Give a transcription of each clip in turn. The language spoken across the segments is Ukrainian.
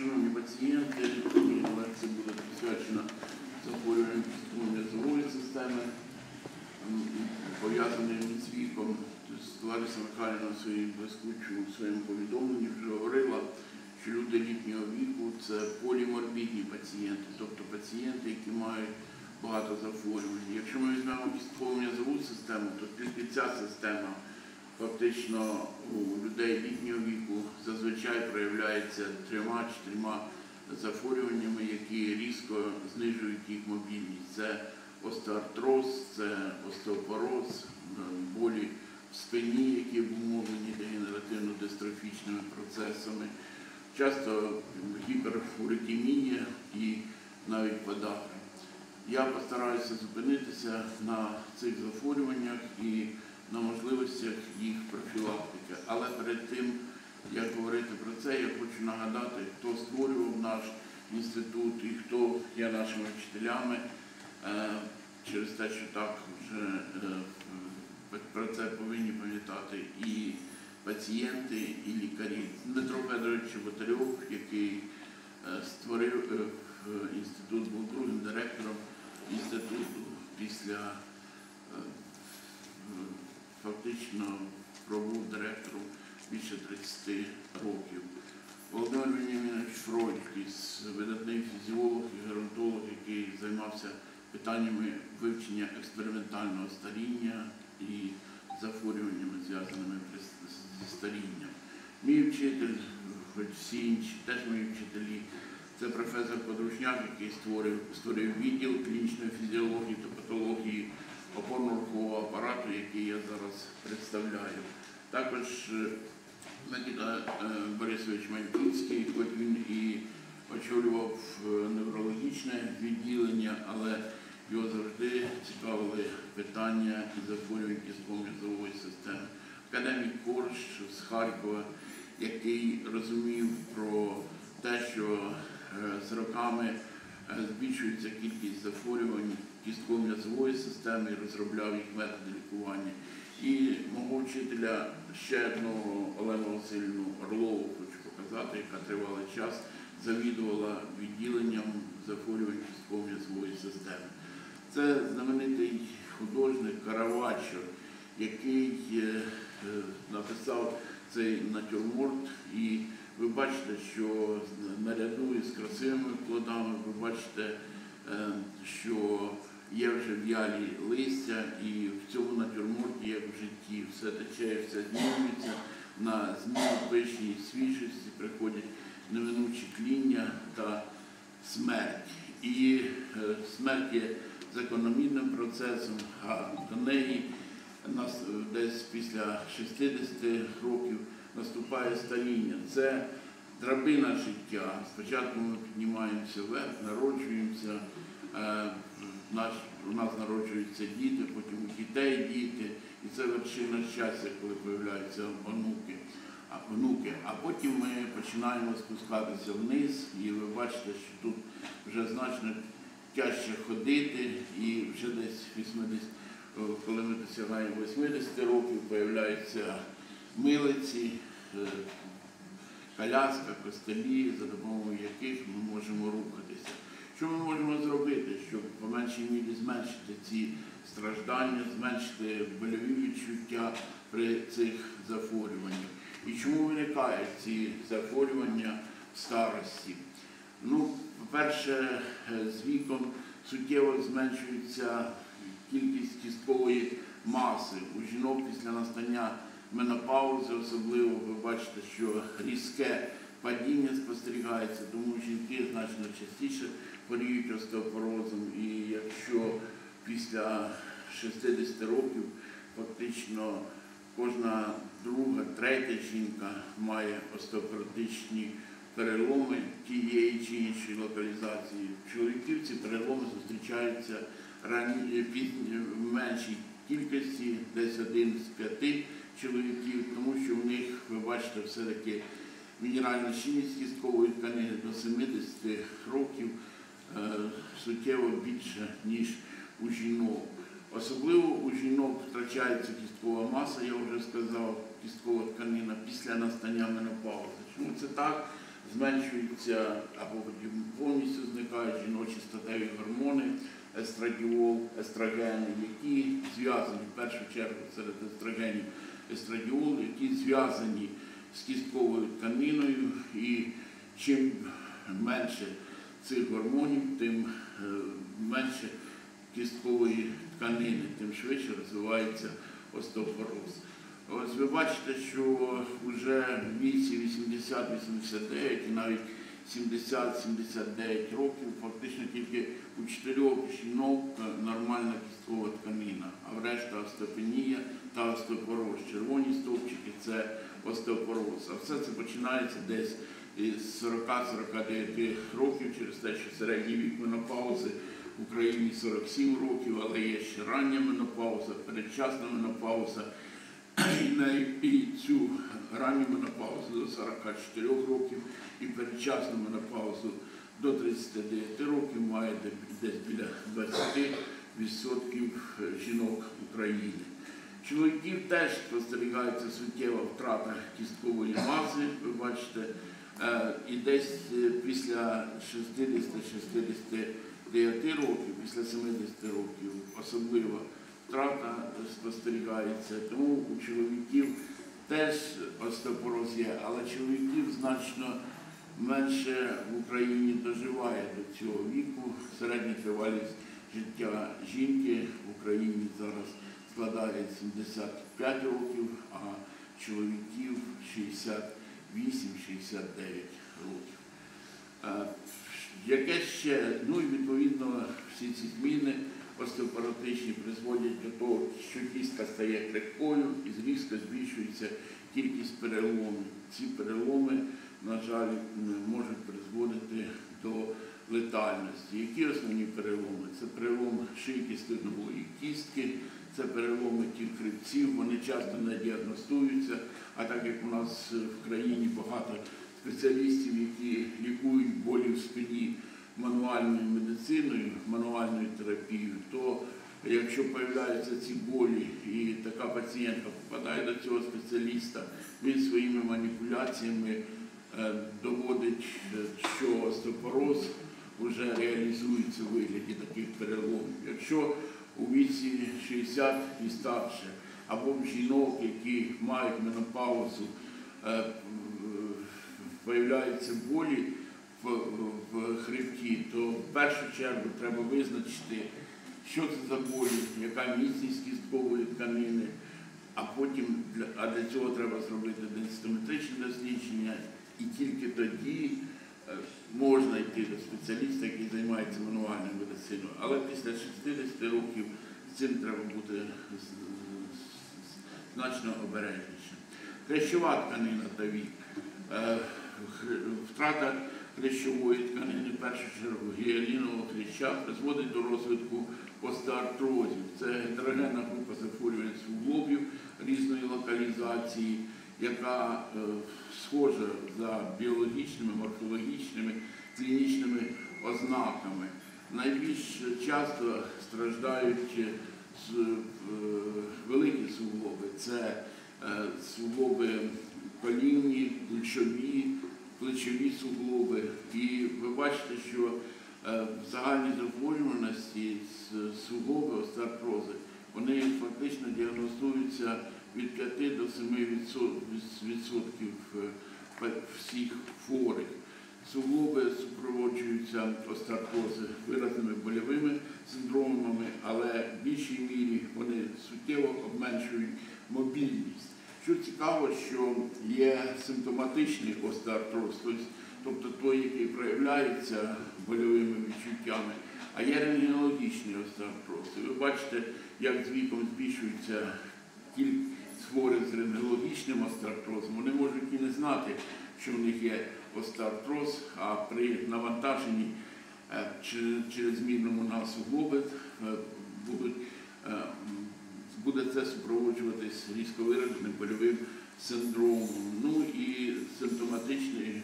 Шановні пацієнти, лекція буде присвячена захворюванням м'язової системи, пов'язаним з віком. Тобто Лариса Михайлівна в своїм блискучому своєму повідомленні вже говорила, що люди літнього віку це поліморбідні пацієнти, тобто пацієнти, які мають багато захворювань. Якщо ми візьмемо кісткову м'язову систему, то тільки ця система фактично у людей літнього віку зазвичай проявляється трьома-чотирма захворюваннями, які різко знижують їх мобільність. Це остеартроз, це остеопороз, е, болі в спині, які обумовлені дегенеративно-дистрофічними процесами, часто гіперурикемія і навіть подагра. Я постараюся зупинитися на цих захворюваннях і на можливостях їх профілактики. Але перед тим, як говорити про це, я хочу нагадати, хто створював наш інститут і хто є нашими вчителями, Е, через те, що так вже е, про це повинні пам'ятати і пацієнти, і лікарі. Дмитро Федорович Чеботарьов, який е, створив інститут, був другим директором інституту після фактично пробув директором більше 30 років. Володимир Веніамінович Фролькіс, видатний фізіолог і геронтолог, який займався питаннями вивчення експериментального старіння і захворюваннями, зв'язаними зі старінням. Мій вчитель, хоч всі інші, теж мої вчителі, це професор Подручняк, який створив, створив відділ клінічної фізіології та патології опорно-рухового апарату, який я зараз представляю. Також е, Микита е, Борисович Маньківський, хоч він і очолював е, неврологічне відділення, але його завжди цікавили питання і захворювань кістково-м'язової системи. Академік Корж з Харкова, який розумів про те, що з роками збільшується кількість захворювань кістково-м'язової системи розробляв їх методи лікування. І мого вчителя ще одного Олену Васильівну Орлову хочу показати, яка тривалий час завідувала відділенням захворювань кістково-м'язової системи. Це знаменитий художник Караваччо, який е, е, написав цей натюрморт. І ви бачите, що наряду із красивими плодами, ви бачите, е, що є вже в'ялі листя, і в цьому натюрморті, як в житті, все тече, все змінюється. На зміну пишній свіжості приходять неминучі тління та смерть. І е, смерть є закономірним процесом, а до неї нас е, десь після 60 років наступає старіння. Це драбина життя. Спочатку ми піднімаємося вверх, народжуємося, е, наш, у нас народжуються діти, потім у дітей діти, і це вершина щастя, коли з'являються онуки. А внуки, а потім ми починаємо спускатися вниз, і ви бачите, що тут вже значно тяжче ходити, і вже десь 80, коли ми досягаємо 80 років, з'являються милиці, е, коляска, костелі, за допомогою яких ми можемо рухатися. Що ми можемо зробити, щоб по меншій мірі зменшити ці страждання, зменшити больові відчуття при цих захворюваннях? І чому виникають ці захворювання в старості? Ну, по-перше, з віком суттєво зменшується кількість кісткової маси. У жінок після настання менопаузи особливо ви бачите, що різке падіння спостерігається, тому жінки значно частіше хворіють остеопорозом. І якщо після 60 років фактично кожна друга, третя жінка має остеопоротичні переломи тієї чи іншої локалізації. В чоловіків ці переломи зустрічаються рані, в меншій кількості, десь один з п'яти чоловіків, тому що в них, ви бачите, все-таки мінеральна щільність кісткової тканини до 70 років суттєво більше, ніж у жінок. Особливо у жінок втрачається кісткова маса, я вже сказав, кісткова тканина після настання менопаузи. Чому це так? зменшуються або повністю зникають жіночі статеві гормони, естрадіол, естрогени, які зв'язані в першу чергу серед естрогенів естрадіол, які зв'язані з кістковою тканиною, і чим менше цих гормонів, тим е, менше кісткової тканини, тим швидше розвивається остеопороз. Ось ви бачите, що вже в віці 80-89 і навіть 70-79 років фактично тільки у чотирьох жінок нормальна кісткова тканина, а решта остеопенія та остеопороз. Червоні стовпчики це остеопороз. А все це починається десь із 40-49 років через те, що середній вік менопаузи в Україні 47 років, але є ще рання менопауза, передчасна менопауза. І на і цю ранню менопаузу до 44 років і передчасну менопаузу до 39 років має десь біля 20% жінок України. Чоловіків теж спостерігається суттєва втрата кісткової маси, ви бачите, і десь е, після 60-69 років, після 70 років особлива втрата спостерігається. Тому у чоловіків теж остеопороз є, але чоловіків значно менше в Україні доживає до цього віку. Середня тривалість життя жінки в Україні зараз складає 75 років, а чоловіків 68-69 років. Яке ще, ну і відповідно всі ці зміни остеопоротичні призводять до того, що кістка стає крихкою і різко збільшується кількість переломів. Ці переломи, на жаль, можуть призводити до летальності. Які основні переломи? Це перелом шийки стегнової кістки, це переломи тіл хребців, вони часто не діагностуються, а так як у нас в країні багато спеціалістів, які лікують болі в спині мануальною медициною, мануальною терапією, то якщо появляються ці болі і така пацієнтка попадає до цього спеціаліста, він своїми маніпуляціями е, доводить, що остеопороз вже реалізується у вигляді таких переломів. Якщо у віці 60 і старше, або в жінок, які мають менопаузу, е, появляються болі в, в хребті, то в першу чергу треба визначити, що це за болі, яка міцність кісткової тканини, а потім а для цього треба зробити денситометричне дослідження, і тільки тоді е, можна йти до спеціаліста, який займається мануальною медициною. Але після 60 років з цим треба бути значно обережніше. Хрящова тканина та вік. Е, Втрата хрящової тканини, в першу чергу гіалінового хряща, призводить до розвитку остеартрозів. Це гетерогенна група захворювань суглобів різної локалізації, яка е, схожа за біологічними, морфологічними, клінічними ознаками. Найбільш часто страждають е, е, великі суглоби. Це е, суглоби колінні, плечові, плечові суглоби. І ви бачите, що в загальній захворюваності суглоби остеартрози, вони фактично діагностуються від 5 до 7 відсот- відсотків е, всіх хворих. Суглоби супроводжуються остеартрози виразними больовими синдромами, але в більшій мірі вони суттєво обменшують мобільність. Що цікаво, що є симптоматичний остеартроз, тобто- тобто той, який проявляється больовими відчуттями, а є рентгенологічний остеартроз. Ви бачите, як з віком збільшується кількість хворих з рентгенологічним остеартрозом. Вони можуть і не знати, що в них є остеартроз, а при навантаженні е, через мірному на е, будуть е, буде це супроводжуватись різко вираженим больовим синдромом. Ну і симптоматичний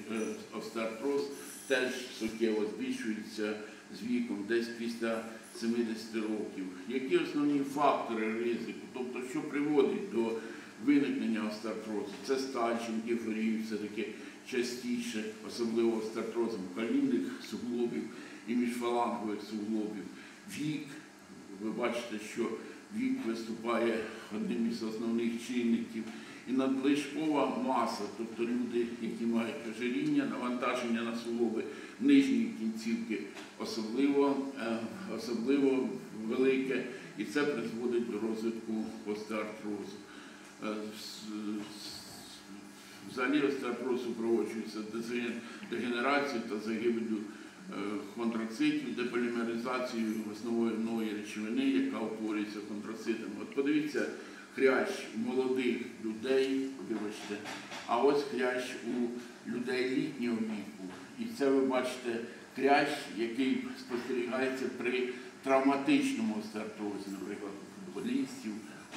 остеартроз теж суттєво збільшується з віком, десь після 70 років. Які основні фактори ризику? Тобто, що приводить до виникнення остеартрозу? Це сталь, жінки все-таки частіше, особливо з колінних суглобів і міжфалангових суглобів. Вік, ви бачите, що вік виступає одним із основних чинників. І надлишкова маса, тобто люди, які мають ожиріння, навантаження на суглоби нижньої кінцівки, особливо, е, особливо велике, і це призводить до розвитку остеоартрозу. Е, с- с- Взагалі остеопороз супроводжується дегенерацією та загибелью е, хонтроцитів, деполімеризацією основної речовини, яка утворюється хонтроцитами. От подивіться, хрящ молодих людей, вибачте, а ось хрящ у людей літнього віку. І це ви бачите хрящ, який спостерігається при травматичному остеоартрозі, наприклад, футболістів,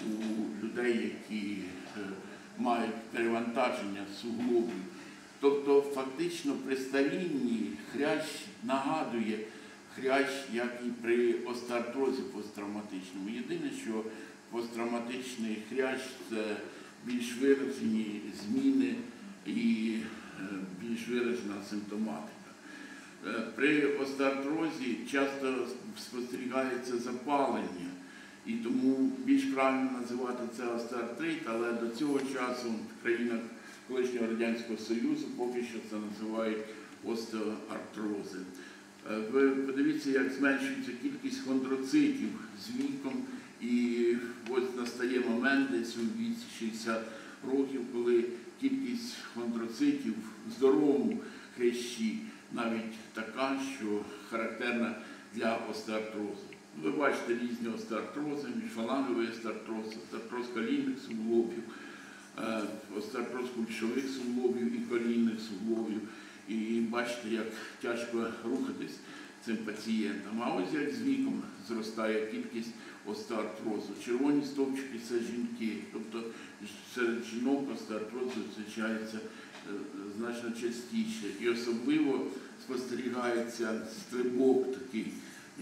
у людей, які е, мають перевантаження суглобів. Тобто фактично при старінні хрящ нагадує хрящ, як і при остеоартрозі посттравматичному. Єдине, що посттравматичний хрящ це більш виражені зміни і е, більш виражена симптоматика. Е, При остеоартрозі часто спостерігається запалення, і тому більш правильно називати це остеоартрит, але до цього часу в країнах колишнього Радянського Союзу поки що це називають остеоартрози. Е, Ви подивіться, як зменшується кількість хондроцитів з віком, і ось настає момент десь у віці 60 років, коли кількість хондроцитів в здоровому хрящі навіть така, що характерна для остеоартрозу. Ви бачите різні остеоартрози, міжфаланговий остеоартроз, остеоартроз колінних суглобів, е, остеоартроз кульшових суглобів і колінних суглобів. І бачите, як тяжко рухатись цим пацієнтам. А ось як з віком зростає кількість остеоартрозу. Червоні стовпчики це жінки. Тобто серед жінок остеоартроз зустрічається е, значно частіше. І особливо спостерігається стрибок такий.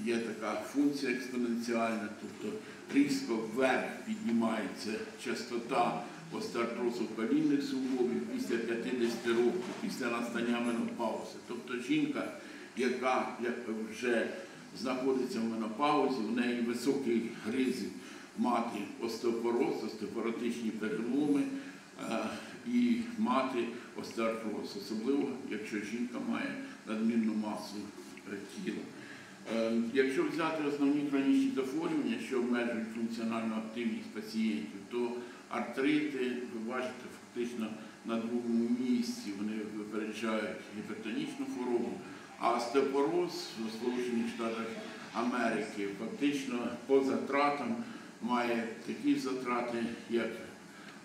Є така функція експоненціальна, тобто різко вверх піднімається частота остеоартрозу колінних суглобів після 50 років, після настання менопаузи. Тобто жінка, яка вже знаходиться в менопаузі, в неї високий ризик мати остеопороз, остеопоротичні переломи е, і мати остеоартроз, особливо якщо жінка має надмірну масу е, тіла. Е, Якщо взяти основні хронічні захворювання, що обмежують функціональну активність пацієнтів, то артрити, ви бачите, фактично на другому місці вони випереджають гіпертонічну хворобу, а остеопороз в Сполучених Штатах Америки фактично по затратам має такі затрати, як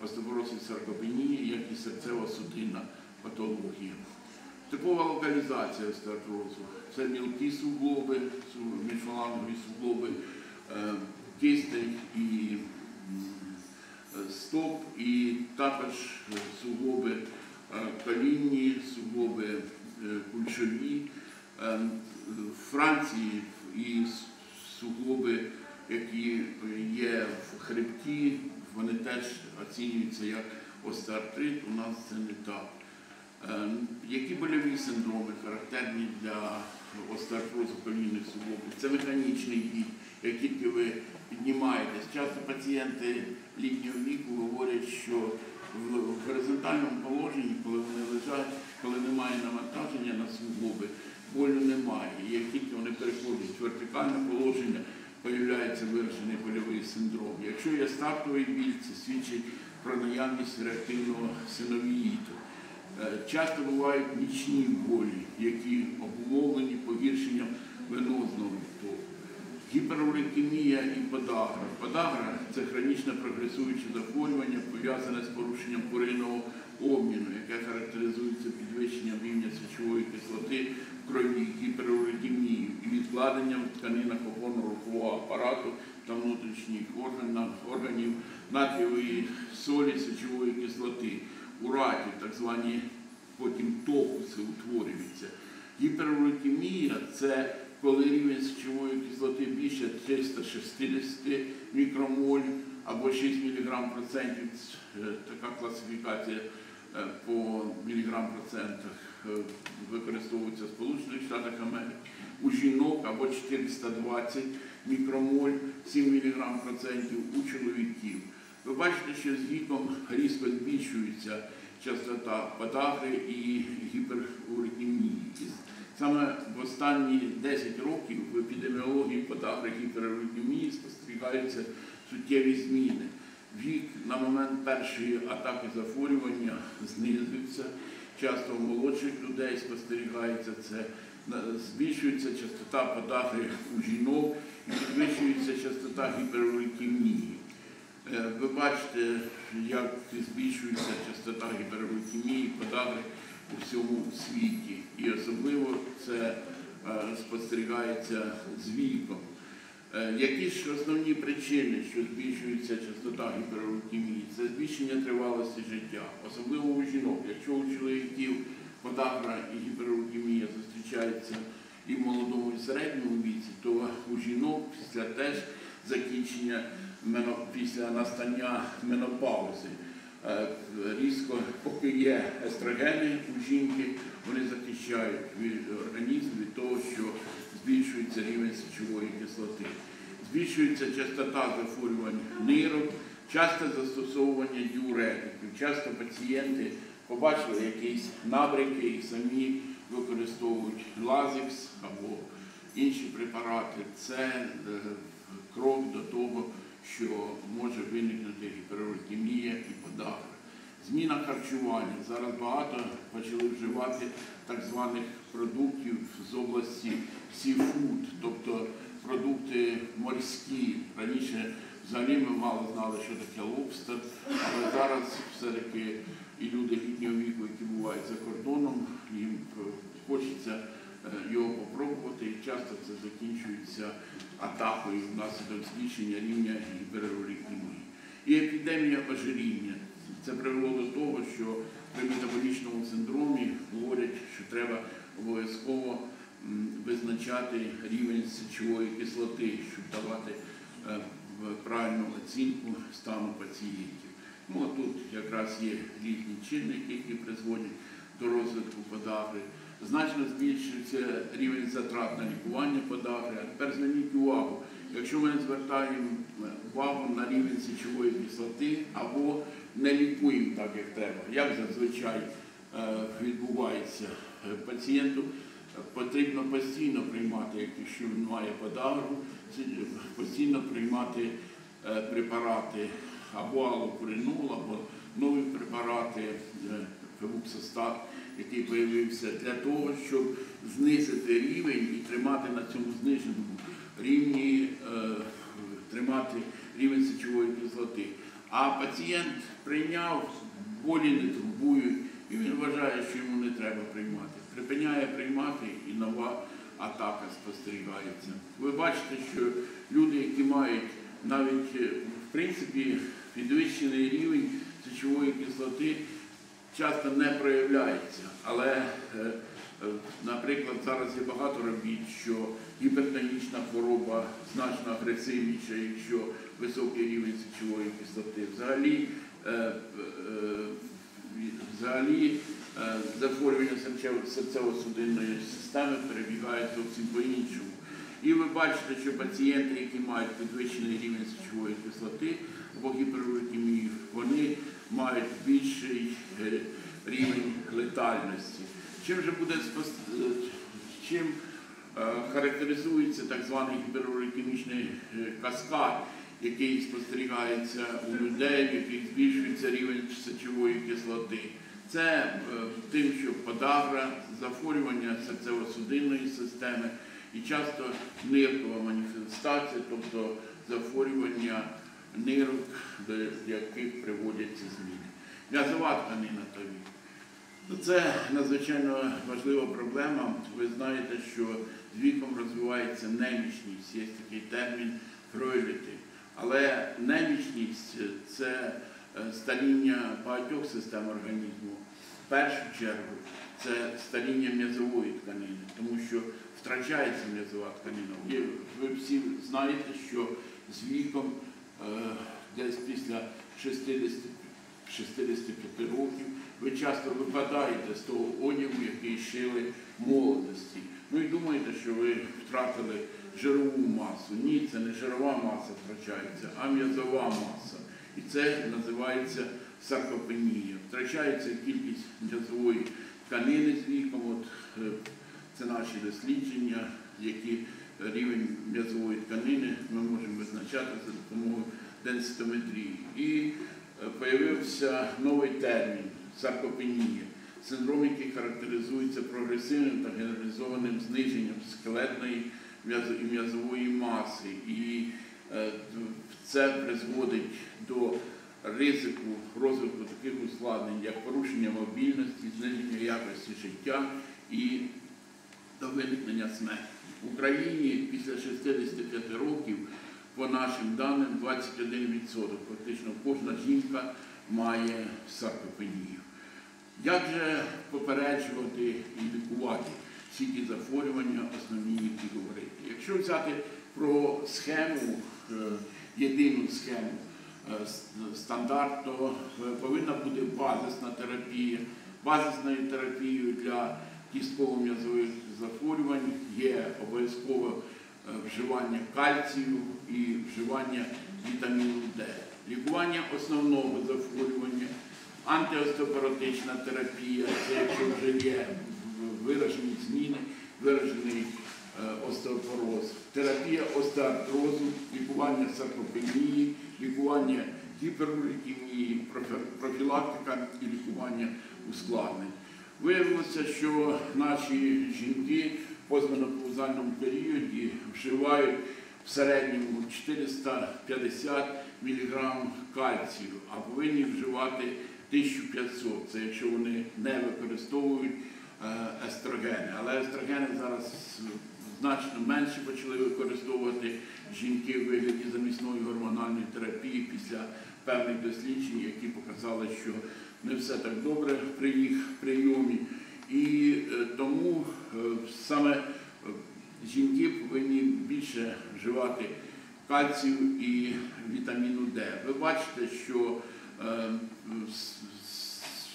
остеопороз і саркопенії, як і серцево-судинна патологія. Типова локалізація остеоартрозу – це мілкі суглоби, су- міжфалангові суглоби, е, кистей і е, стоп, і також суглоби е, колінні, суглоби кульшові. В Франції і суглоби, які є в хребті, вони теж оцінюються як остеоартрит, у нас це не так. Е, Які больові синдроми характерні для остеоартрозу колінних суглобів? Це механічний біль, як тільки ви піднімаєтесь. Часто пацієнти літнього віку говорять, що в горизонтальному положенні, коли вони лежать, коли немає навантаження на суглоби, болю немає. І як тільки вони переходять в вертикальне положення, появляється виражений больовий синдром. Якщо є стартовий біль, це свідчить про наявність реактивного синовіїту. Е, Часто бувають нічні болі, які обумовлені погіршенням венозного відтоку. Гіперурикемія і подагра. Подагра це хронічне прогресуюче захворювання, пов'язане з порушенням курейного обміну, яке характеризується підвищенням рівня сечової кислоти в крові, гіперурикемією і відкладенням в тканинах опорно-рухового апарату та внутрішніх органів натрієвої солі сечової кислоти. У раті так звані потім токуси утворюються. Гіперурикемія це коли рівень сечової кислоти більше 360 мікромоль або 6 мг процентів, е, така класифікація е, по міліграм процентах е, використовується в Сполучених Штатах Америки. У жінок або 420 мікромоль 7 міліграм процентів у чоловіків. Ви бачите, що з віком різко збільшується частота подагри і гіперурикемії. І Саме в останні 10 років в епідеміології подагри гіперурикемії спостерігаються суттєві зміни. Вік на момент першої атаки захворювання знизився. Часто у молодших людей спостерігається це. Збільшується частота подагри у жінок і підвищується частота гіперурикемії. Е, Ви бачите, як збільшується частота гіперглікемії, подагри у всьому світі. І особливо це е, спостерігається з віком. Е, Які ж основні причини, що збільшується частота гіперглікемії? Це збільшення тривалості життя, особливо у жінок. Якщо у чоловіків подагра і гіперглікемія зустрічаються і в молодому, і середньому віці, то у жінок після теж закінчення після настання менопаузи. Е, Різко, поки є естрогени у жінки, вони захищають організм від того, що збільшується рівень сечової кислоти. Збільшується частота захворювань нирок, часте застосовування діуретиків. Часто пацієнти побачили якісь набряки і самі використовують лазикс або інші препарати. Це е, крок до того, що може виникнути гіперурикемія і подагра. Зміна харчування. Зараз багато почали вживати так званих продуктів з області seafood, тобто продукти морські. Раніше взагалі ми мало знали, що таке лобстер, але зараз все-таки і люди літнього віку, які бувають за кордоном, їм е, хочеться е, його попробувати, і часто це закінчується атакою внаслідок збільшення рівня гіперурикемії. І епідемія ожиріння. Це привело до того, що при метаболічному синдромі говорять, що треба обов'язково визначати рівень сечової кислоти, щоб давати е, правильну оцінку стану пацієнтів. Ну а тут якраз є різні чинники, які призводять до розвитку подагри. Значно збільшується рівень затрат на лікування подагри. А тепер зверніть увагу, якщо ми звертаємо увагу на рівень сечової кислоти або не лікуємо так, як треба, як зазвичай е, відбувається, Е, пацієнту потрібно постійно приймати, якщо він має подагру, постійно приймати е, препарати або алопуринол, або нові препарати е, фебуксостат, який з'явився для того, щоб знизити рівень і тримати на цьому зниженому рівні, е, тримати рівень сечової кислоти. А пацієнт прийняв, болі не турбують, і він вважає, що йому не треба приймати. Припиняє приймати і нова атака спостерігається. Ви бачите, що люди, які мають навіть е, в принципі підвищений рівень сечової кислоти, часто не проявляється. Але, е, е, наприклад, зараз є багато робіт, що гіпертонічна хвороба значно агресивніша, якщо високий рівень сечової кислоти. Взагалі, е, взагалі захворювання серцево- серцево-судинної системи перебігають зовсім по-іншому. І ви бачите, що пацієнти, які мають підвищений рівень сечової кислоти або гіперурикемію, вони мають більший е, рівень летальності. Чим же буде е, чим е, характеризується так званий гіперурикемічний каскад, який спостерігається у людей, в яких збільшується рівень сечової кислоти. Це тим, що подагра, захворювання серцево-судинної системи і часто ниркова маніфестація, тобто захворювання нирок, до яких приводяться зміни. М'язова тканина та. Ну, Це надзвичайно важлива проблема. Ви знаєте, що з віком розвивається немічність, є такий термін фройліти. Але немічність це е, старіння багатьох систем організму. В першу чергу це старіння м'язової тканини, тому що втрачається м'язова тканина. Ви всі знаєте, що з віком десь після 60 65 років. Ви часто випадаєте з того одягу, який шили в молодості. Ну і думаєте, що ви втратили жирову масу. Ні, це не жирова маса втрачається, а м'язова маса. І це називається саркопенія. Втрачається кількість м'язової тканини з віком. От, е, це наші дослідження, які рівень м'язової тканини ми можемо визначати за допомогою денситометрії. І з'явився новий термін саркопенія. Синдром, який характеризується прогресивним та генералізованим зниженням скелетної і м'язової маси. І е, це призводить до ризику розвитку таких ускладнень, як порушення мобільності, зниження якості життя і до виникнення смерті. В Україні після 65 років, по нашим даним, 21%. Фактично кожна жінка має саркопенію. Як же попереджувати і лікувати всі ті захворювання, основні, які говорити? Якщо взяти про схему, е, єдину схему е, стандарт, то е, повинна бути базисна терапія. Базисною терапією для кістково-м'язових захворювань є обов'язкове е, вживання кальцію і вживання вітаміну Д. Лікування основного захворювання, антиостеопоротична терапія, це якщо вже є виражені зміни, виражений е, остеопороз, терапія остеоартрозу, лікування саркопенії, лікування гіперглікемії, профі- профілактика і лікування ускладнень. Виявилося, що наші жінки в постменопаузальному періоді вживають в середньому 450 мг кальцію, а повинні вживати 1500. Це якщо вони не використовують е, естрогени. Але естрогени зараз значно менше почали використовувати жінки в вигляді замісної гормональної терапії після певних досліджень, які показали, що не все так добре при їх прийомі. І е, тому е, саме е, жінки повинні більше вживати кальцію і вітаміну Д. Ви бачите, що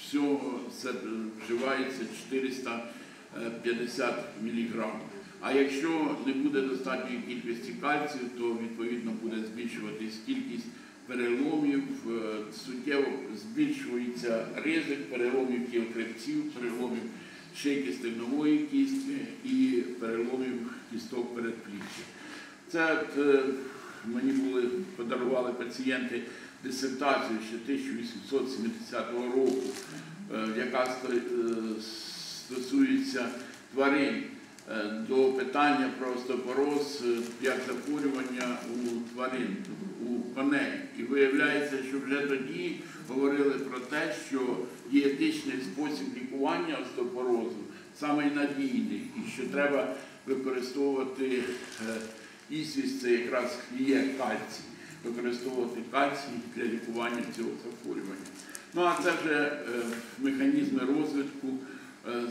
всього це вживається 450 мг. А якщо не буде достатньої кількості кальцію, то відповідно буде збільшуватись кількість переломів, е, суттєво збільшується ризик переломів кілкрепців, переломів шийки стегнової кістки і переломів кісток передпліччя. Це е, мені були подарували пацієнти дисертацію ще 1870 року, е, яка стосується тварин. До питання про остеопороз е, як захворювання у тварин, у коней. І виявляється, що вже тоді говорили про те, що дієтичний спосіб лікування остеопорозу самий надійний, і що треба використовувати е, це якраз є кальцій, використовувати кальцій для лікування цього захворювання. Ну а це вже е, механізми розвитку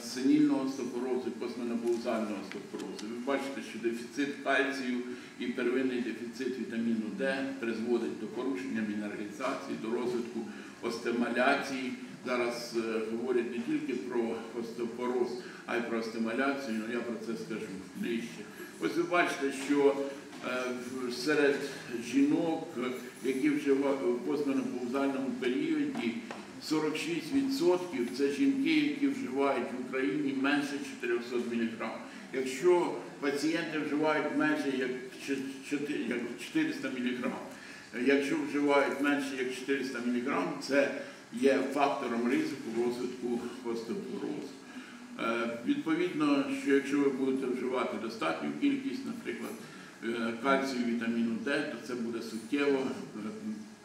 синільного остеопорозу, постменопаузального остеопорозу. Ви бачите, що дефіцит кальцію і первинний дефіцит вітаміну Д призводить до порушення мінералізації, до розвитку остемаляції. Зараз е, говорять не тільки про остеопороз, а й про остемаляцію, але я про це скажу ближче. Ось ви бачите, що е, серед жінок, е, які вживають в постменопаузальному періоді, 46% це жінки, які вживають в Україні менше 400 мг. Якщо пацієнти вживають менше як чо- чотири- як 400 мг, якщо вживають менше як 400 мг, це є фактором ризику розвитку остеопорозу. Е, Відповідно, що якщо ви будете вживати достатню кількість, наприклад, е, кальцію, вітаміну Д, то це буде суттєво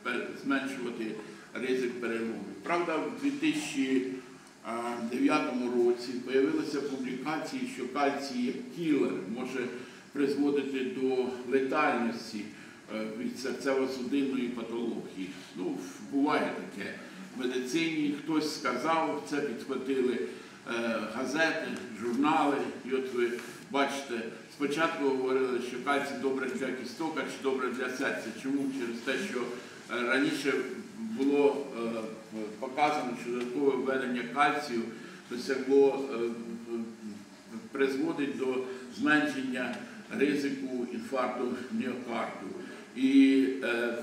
е, зменшувати ризик переломів. Правда, в 2009 році з'явилися публікації, що кальцій як кілер може призводити до летальності е, від серцево-судинної патології. Ну, буває таке в медицині. Хтось сказав, це підхватили е, газети, журнали. І от ви бачите, спочатку говорили, що кальцій добре для кісток, а чи добре для серця. Чому? Через те, що е, раніше було показано, що додаткове введення кальцію досягло е, призводить до зменшення ризику інфаркту міокарду. І е,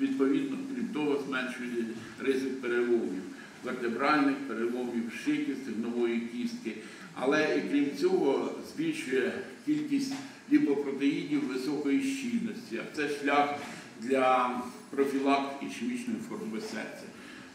відповідно, крім того, зменшує ризик переломів, вертебральних переломів шийки, стегнової кістки. Але і крім цього збільшує кількість ліпопротеїдів високої щільності, а це шлях для профілактики ішемічної хвороби серця.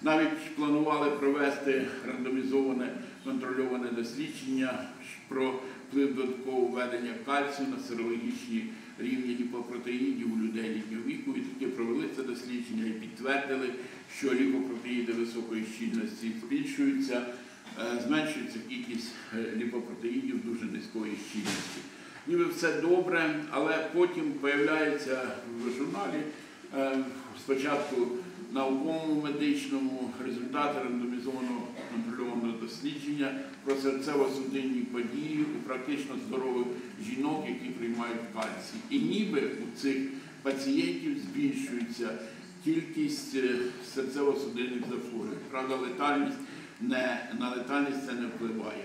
Навіть планували провести рандомізоване контрольоване дослідження про вплив додаткового введення кальцію на серологічні рівні ліпопротеїдів у людей літнього віку. І таки провели це дослідження і підтвердили, що ліпопротеїди високої щільності збільшуються, е, зменшується кількість е, ліпопротеїдів дуже низької щільності. Ніби все добре, але потім з'являється в журналі е, спочатку науковому медичному результати рандомізованого контрольованого дослідження про серцево-судинні події у практично здорових жінок, які приймають кальцій. І ніби у цих пацієнтів збільшується кількість е, серцево-судинних захворювань. Правда, летальність не, на летальність це не впливає.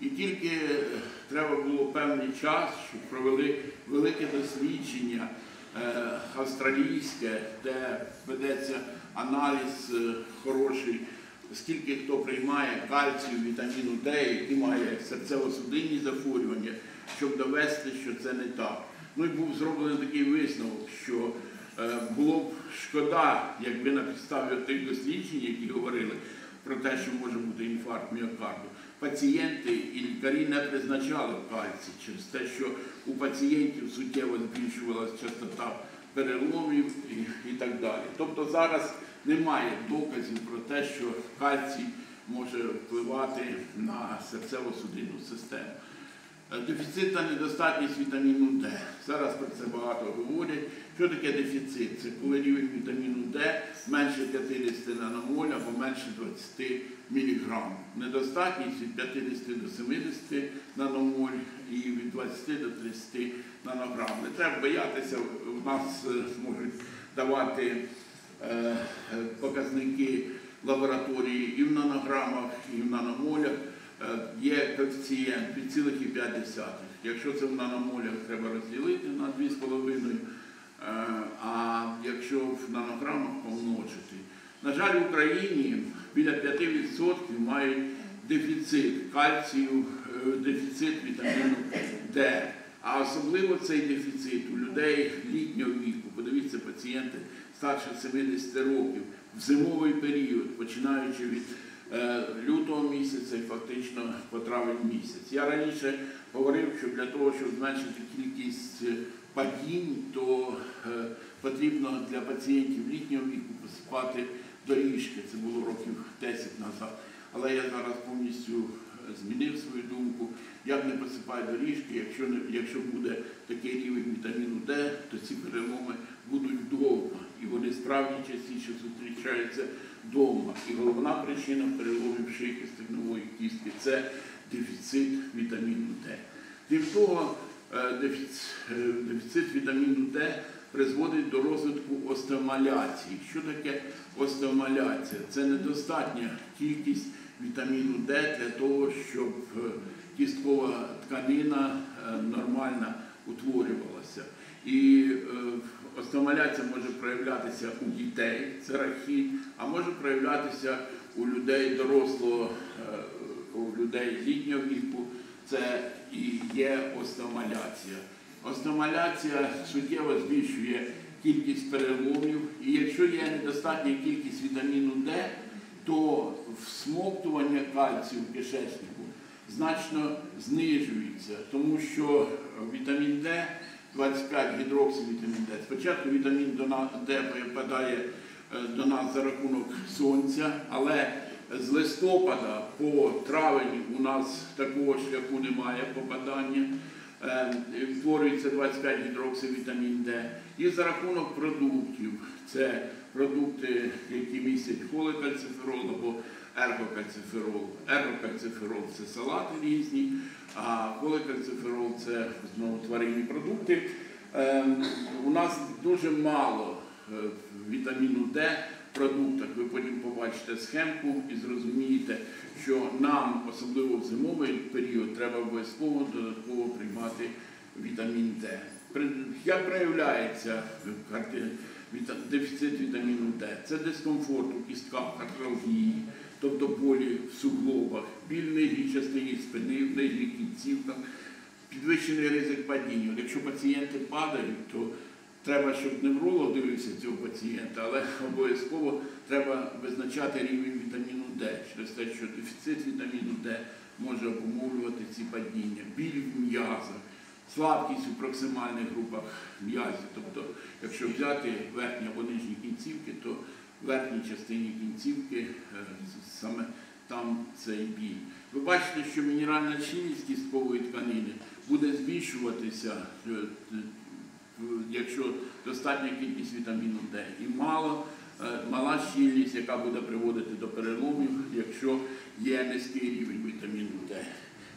І тільки е, треба було певний час, щоб провели велике дослідження е, австралійське, де ведеться аналіз е, хороший, скільки хто приймає кальцію, вітаміну Д, які має серцево-судинні захворювання, щоб довести, що це не так. Ну і був зроблений такий висновок, що е, було б шкода, якби на підставі тих досліджень, які говорили про те, що може бути інфаркт міокарду, пацієнти і лікарі не призначали кальцій через те, що у пацієнтів суттєво збільшувалася частота переломів і, і так далі. Тобто зараз немає доказів про те, що кальцій може впливати на серцево-судинну систему. Е, Дефіцит та недостатність вітаміну Д. Зараз про це багато говорять. Що таке дефіцит? Це коли рівень вітаміну Д менше 50 наномоль або менше 20 мг. Недостатність від 50 до 70 наномоль і від 20 до 30 нанограм. Не треба боятися, у нас е, можуть давати е, показники лабораторії і в нанограмах, і в наномолях. Е, Є коефіцієнт від цілих і 5. Якщо це в наномолях, треба розділити на 2,5, е, а якщо в нанограмах помножити. На жаль, в Україні біля 5% мають дефіцит кальцію, е, дефіцит вітаміну Д. А особливо цей дефіцит у людей літнього віку. Подивіться, пацієнти старше 70 років в зимовий період, починаючи від лютого місяця і фактично по травень місяць. Я раніше говорив, що для того, щоб зменшити кількість е, падінь, то е, потрібно для пацієнтів літнього віку посипати доріжки. Це було років 10 назад. Але я зараз повністю е, змінив свою думку. Як не посипай доріжки, якщо, не, якщо буде такий рівень вітаміну Д, то ці переломи будуть вдома. І вони справді частіше зустрічаються вдома. І головна причина переломів шийки стегнової кістки це дефіцит вітаміну Д. Крім того, е, дефіцит, дефіцит вітаміну Д призводить до розвитку остеомаляції. Що таке остеомаляція? Це недостатня кількість вітаміну Д для того, щоб е, кісткова тканина е, нормально утворювалася. І е, може проявлятися у дітей, це рахіт, а може проявлятися у людей дорослого, е, у людей літнього віку, це і є остеомаляція. Остеомаляція суттєво збільшує кількість переломів, і якщо є недостатня кількість вітаміну Д, то всмоктування кальцію в кишечнику значно знижується, тому що вітамін Д, 25 гідроксивітамін Д, спочатку вітамін Д попадає е, до нас за рахунок сонця, але з листопада по травень у нас такого шляху немає попадання. Е, Утворюється 25 гідроксивітамін Д. І за рахунок продуктів, це продукти, які містять холекальциферол або ергокальциферол. Ергокальциферол це салати різні, а холекальциферол це знову тваринні продукти. Е, У нас дуже мало е, вітаміну Д продуктах. Ви потім побачите схемку і зрозумієте, що нам, особливо в зимовий період, треба обов'язково додатково приймати вітамін Д. Як проявляється дефіцит вітаміну Д? Це дискомфорт у кістках, артралгії, тобто болі в суглобах, біль в нижній частині спини, в нижніх кінцівках, підвищений ризик падіння. Якщо пацієнти падають, то треба, щоб невролог дивився цього пацієнта, але обов'язково треба визначати рівень вітаміну Д через те, що дефіцит вітаміну Д може обумовлювати ці падіння, біль в м'язах, слабкість у проксимальних групах м'язів. Тобто, якщо взяти верхні або нижні кінцівки, то в верхній частині кінцівки е, саме там цей біль. Ви бачите, що мінеральна щільність кісткової тканини буде збільшуватися, е, е, якщо достатня кількість вітаміну Д. І мало, е, мала щільність, яка буде приводити до переломів, якщо є низький рівень вітаміну Д.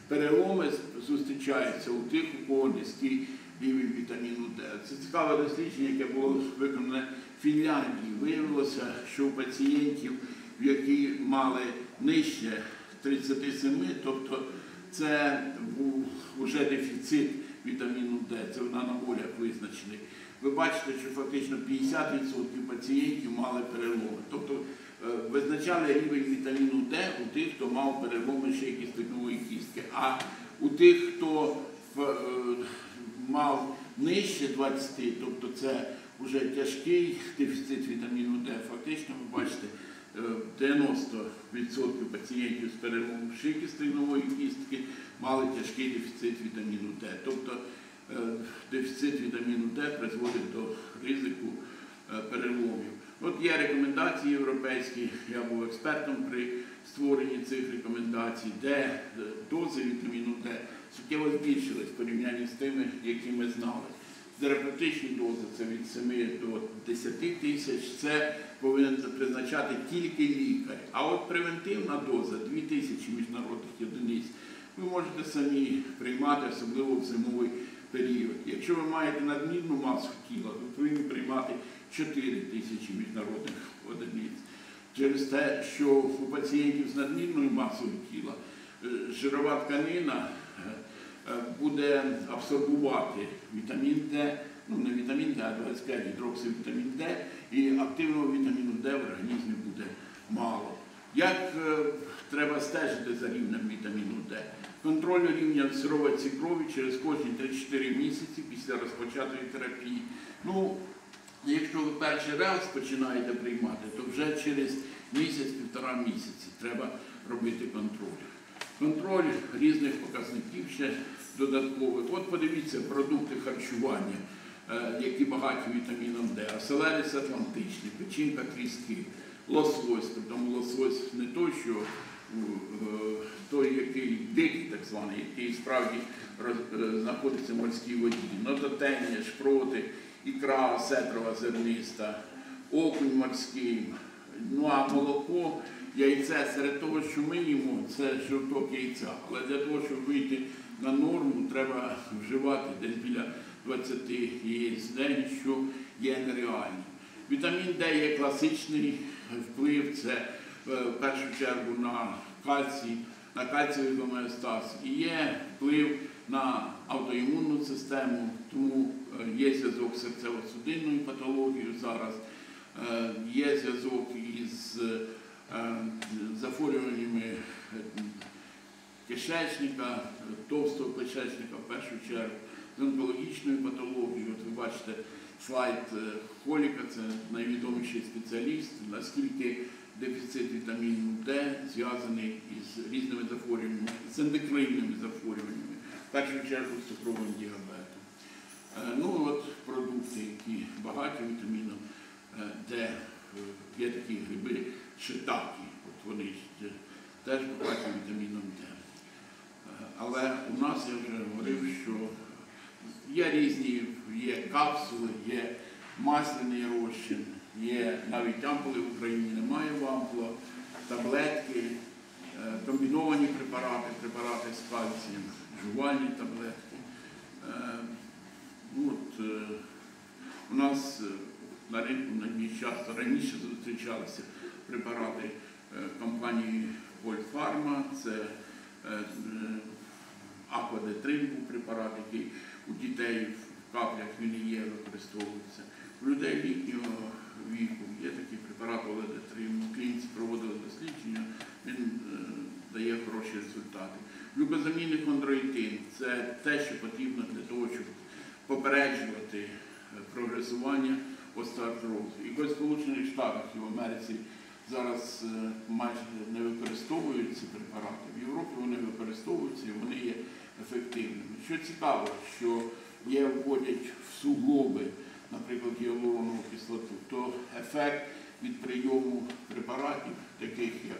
Переломи зустрічаються у тих, у кого низький рівень вітаміну Д. Це цікаве дослідження, яке було виконане в Фінляндії. Виявилося, що у пацієнтів, які мали нижче 37, тобто це був вже дефіцит вітаміну Д, це на наболях визначений. Ви бачите, що фактично 50% пацієнтів мали переломи. Тобто е, визначали рівень вітаміну Д у тих, хто мав переломи шийки стегнової кістки. А у тих, хто е, мав нижче 20, тобто це вже тяжкий дефіцит вітаміну Д, фактично ви бачите, 90% пацієнтів з переломом шийки стегнової кістки мали тяжкий дефіцит вітаміну Д. Тобто е, дефіцит вітаміну Д призводить до ризику е, переломів. От є рекомендації європейські, я був експертом при створенні цих рекомендацій, де е, дози вітаміну Д суттєво збільшились в порівнянні з тими, які ми знали. Терапевтичні дози це від 7 до 10 тисяч, це повинен призначати тільки лікар. А от превентивна доза 2 тисячі міжнародних одиниць ви можете самі приймати, особливо в зимовий період. Якщо ви маєте надмірну масу тіла, ви повинні приймати 4 тисячі міжнародних одиниць. Через те, що у пацієнтів з надмірною масою тіла е, жирова тканина буде абсорбувати вітамін Д, ну не вітамін Д, а 25 гідроксивітамін Д, і активного вітаміну Д в організмі буде мало. Як е, треба стежити за рівнем вітаміну Д? Контроль рівня сировиці крові через кожні 3-4 місяці після розпочатої терапії. Ну, якщо ви перший раз починаєте приймати, то вже через місяць-півтора місяці треба робити контроль. Контроль різних показників ще додаткових. От подивіться продукти харчування, е, які багаті вітаміном Д. Оселедець атлантичний, печінка тріски, лосось, притому лосось не той, що е, той, який дикий, так званий, який справді е, знаходиться в морській воді, нототення, шпроти, ікра сетрова зерниста, окунь морський, ну а молоко, яйце серед того, що ми їмо, це жовток яйця. Але для того, щоб вийти на норму, треба вживати десь біля 20 яєць в день, що є нереальним. Вітамін Д є класичний вплив, це е, в першу чергу на кальцій, на кальцієвий гомеостаз. І є вплив на автоімунну систему, тому е, є зв'язок з серцево-судинною патологією зараз, е, є зв'язок із захворюваннями кишечника, товстого кишечника в першу чергу, з онкологічною патологією. От ви бачите слайд е, Холіка, це найвідоміший спеціаліст, наскільки дефіцит вітаміну Д зв'язаний із різними захворюваннями, з ендокринними захворюваннями, в першу чергу з цукровим діабетом. Е, Ну от продукти, які багаті вітаміном е, Д, є такі гриби шитаки, от вони теж багаті вітаміном Д. Але у нас я вже говорив, що є різні, є капсули, є масляний розчин, є навіть ампули в Україні, немає в ампулах, таблетки, е, комбіновані препарати, препарати з кальцієм, жувальні таблетки. Е, ну, от, е, У нас на ринку часто раніше зустрічалися препарати компанії Польфарма, це Аквадетрин був препарат, який у дітей в каплях він і є, використовується. У людей літнього віку є такий препарат Оледетрин. У клініці проводили дослідження, він е, дає хороші результати. Глюкозамінний хондроїтин це те, що потрібно для того, щоб попереджувати е, прогресування остеоартрозу. І в Сполучених Штатах і в Америці зараз е, майже не використовують ці препарати. В Європі вони використовуються і вони є ефективними. Що цікаво, що є вводять в суглоби, наприклад, гіалуронову кислоту, то ефект від прийому препаратів, таких як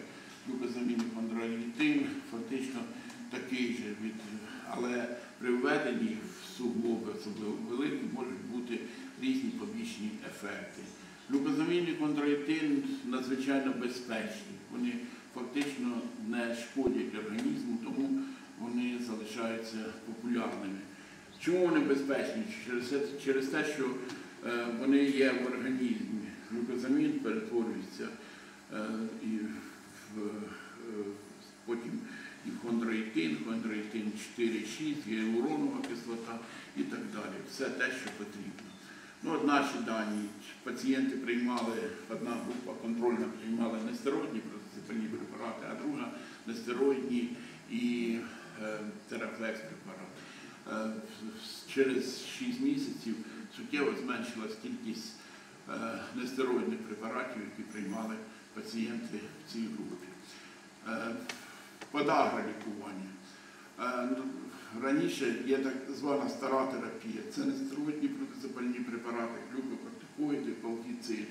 глюкозамінний хондроїтин, фактично такий же від, але при введенні в суглоби, особливо великі, можуть бути різні побічні ефекти. Глюкозамінний хондроїтин надзвичайно безпечні. Вони фактично не шкодять організму, тому вони залишаються популярними. Чому вони безпечні? Через, через те, що е, вони є в організмі. Глюкозамін перетворюється е, і в, е, потім і в хондроїтин, хондроїтин 4,6, гіалуронова кислота і так далі. Все те, що потрібно. Ну, от наші дані. Пацієнти приймали, одна група контрольна приймала нестероїдні препарати, а друга нестероїдні і е, терафлекс препарат. Е, через 6 місяців суттєво зменшилась кількість е, нестероїдних препаратів, які приймали пацієнти в цій групі. Е, Подагра лікування. Раніше є так звана стара терапія. Це нестероїдні протизапальні препарати, глюкокортикоїди, колхіцин.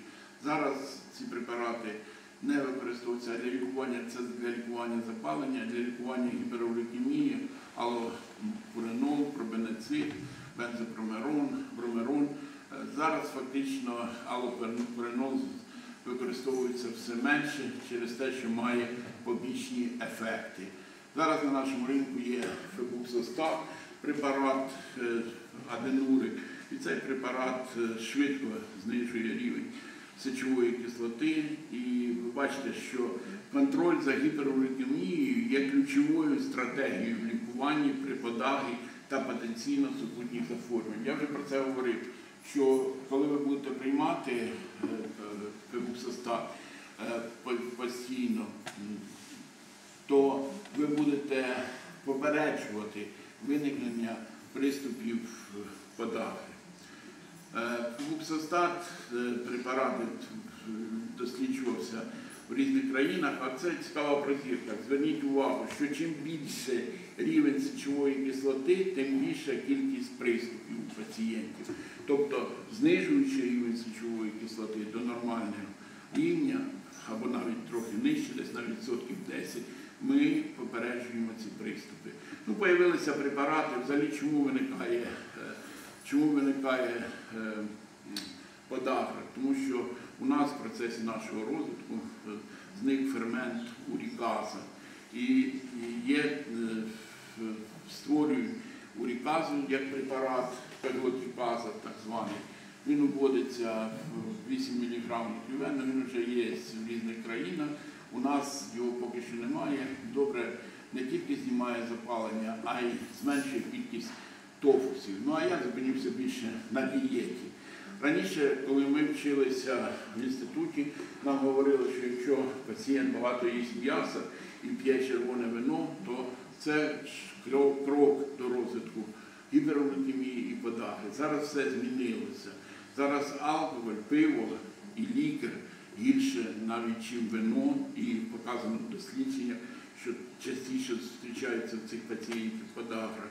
Зараз ці препарати не використовуються для лікування, це для лікування запалення, для лікування гіперурикемії, аллопуренол, пробенецид, бензопромерон, бромерон. Е, Зараз фактично аллопуренол використовується все менше через те, що має побічні ефекти. Зараз на нашому ринку є фебуксостат, препарат е, аденурик, і цей препарат е, швидко знижує рівень сечової кислоти. І ви бачите, що контроль за гіперурикемією є ключовою стратегією в лікуванні при подагі та потенційно супутніх захворювань. Я вже про це говорив, що коли ви будете приймати е, е, е, по- постійно, то ви будете попереджувати виникнення приступів подагри. Флуксостат, е, препарат е, досліджувався в різних країнах, а це цікава прозірка. Зверніть увагу, що чим більше рівень сечової кислоти, тим більша кількість приступів у пацієнтів. Тобто, знижуючи рівень сечової кислоти до нормального рівня, або навіть трохи нижче, десь на відсотків 10, ми попереджуємо ці приступи. Ну, появилися препарати, взагалі чому виникає, е, чому виникає е, подагра? Тому що у нас в процесі нашого розвитку е, зник фермент уріказа. І, е, створюють уріказу як препарат, пеглотіпаза так званий. Він уводиться в 8 мг ліквенно, він вже є в різних країнах. У нас його поки що немає. Добре, не тільки знімає запалення, а й зменшує кількість тофусів. Ну а я зупинився більше на дієті. Раніше, коли ми вчилися в інституті, нам говорили, що якщо пацієнт багато їсть м'яса і п'є червоне вино, то це крок, до розвитку гіперурикемії і подагри. Зараз все змінилося. Зараз алкоголь, пиво і лікар гірше навіть чим вино, і показано в дослідженнях, що частіше зустрічаються в цих пацієнтів подагра.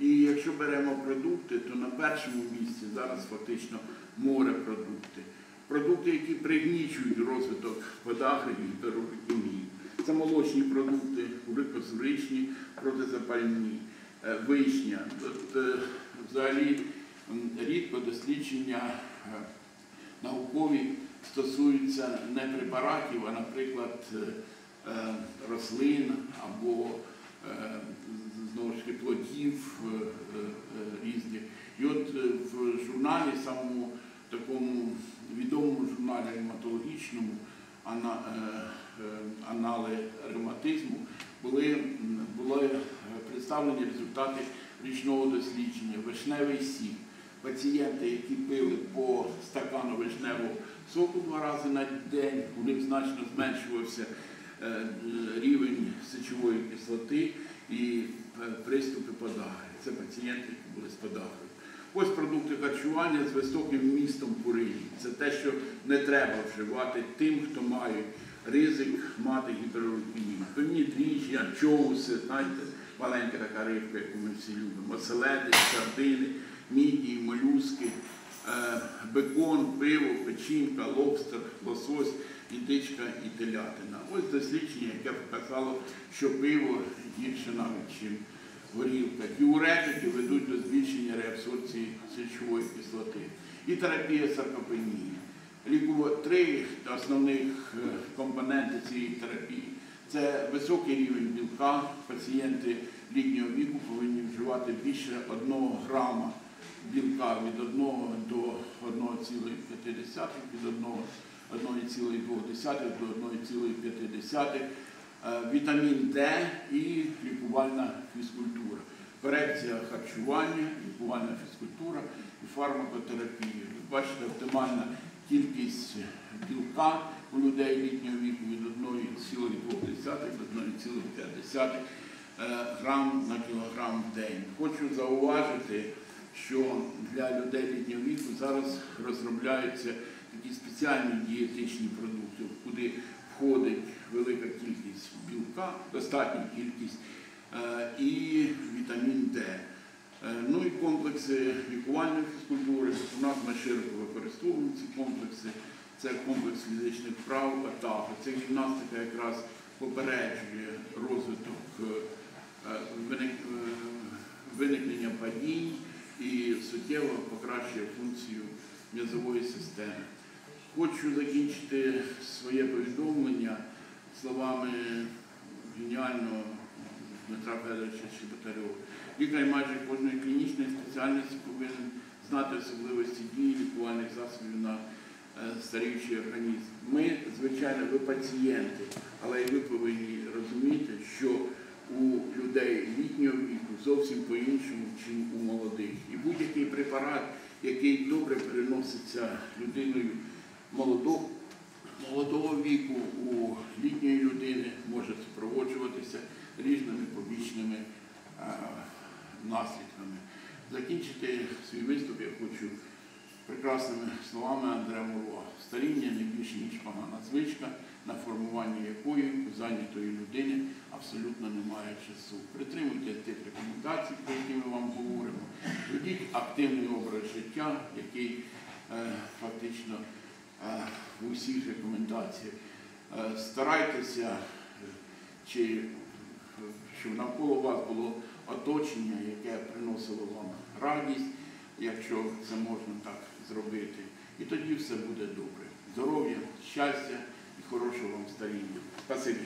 І якщо беремо продукти, то на першому місці зараз фактично морепродукти. Продукти, Продукти, які пригнічують розвиток подагри і гіперурикемії. Це молочні продукти, гликозуричні, протизапальні, е, вишня. От, е, взагалі рідко дослідження е, наукові стосуються не препаратів, а, наприклад, рослин або знову ж плодів е, е, різних. І от е, в журналі самому такому відомому журналі ревматологічному ана- е, е, анали ревматизму були, були е, представлені результати річного дослідження вишневий сік. Пацієнти, які пили по стакану вишневого соку два рази на день, у них значно зменшувався е, е, рівень сечової кислоти і е, приступи подагри. Це пацієнти, які були з подагрою. Ось продукти харчування з високим вмістом пуринів. Це те, що не треба вживати тим, хто має ризик мати гіперургію. Певні дріжджі, анчоуси, знаєте, маленька така рибка, яку ми всі любимо, оселедець, сардини, мідії, молюски, е, бекон, пиво, печінка, лобстер, лосось, індичка і телятина. Ось дослідження, яке показало, що пиво гірше навіть, ніж горілка. Діуретики ведуть до збільшення реабсорбції сечової кислоти. І терапія саркопенії. Лікува... Три основних е, компоненти цієї терапії це високий рівень білка. Пацієнти літнього віку повинні вживати більше 1 грама білка від 1 до 1,5, від 1,2 до 1,5. Е, Вітамін Д і лікувальна фізкультура. Корекція харчування, лікувальна фізкультура і фармакотерапія. Ви бачите, оптимальна кількість білка у людей літнього віку від 1,2 до 1,5 е, грам на кілограм в день. Хочу зауважити, що для людей літнього віку зараз розробляються такі спеціальні дієтичні продукти, куди входить велика кількість білка, достатня кількість і вітамін Д. Е, Ну і комплекси лікувальної фізкультури. У нас ми широко використовуємо ці комплекси. Це комплекс фізичних вправ, атафи. Це гімнастика якраз попереджує розвиток е, е, е, виникнення падінь і суттєво покращує функцію м'язової системи. Хочу закінчити своє повідомлення словами геніального Дмитра Федоровича Щеботарьова. Лікар майже кожної клінічної спеціальності повинен знати особливості дії лікувальних засобів на е, старіючий організм. Ми, звичайно, ви пацієнти, але і ви повинні розуміти, що у людей літнього віку зовсім по-іншому, ніж у молодих. І будь-який препарат, який добре переноситься людиною молодого, молодого віку у літньої людини, може супроводжуватися різними побічними наслідками. Закінчити свій виступ я хочу прекрасними словами Андрея Мурова. Старіння не більше, ніж погана звичка, на формування якої у зайнятої людини абсолютно немає часу. Притримуйтесь тих рекомендацій, про які ми вам говоримо. Ведіть активний образ життя, який е, фактично е, в усіх рекомендаціях. Е, старайтеся, чи, щоб навколо вас було оточення, яке приносило вам радість, якщо це можна так зробити. І тоді все буде добре. Здоров'я, щастя і хорошого вам старіння. Спасибі.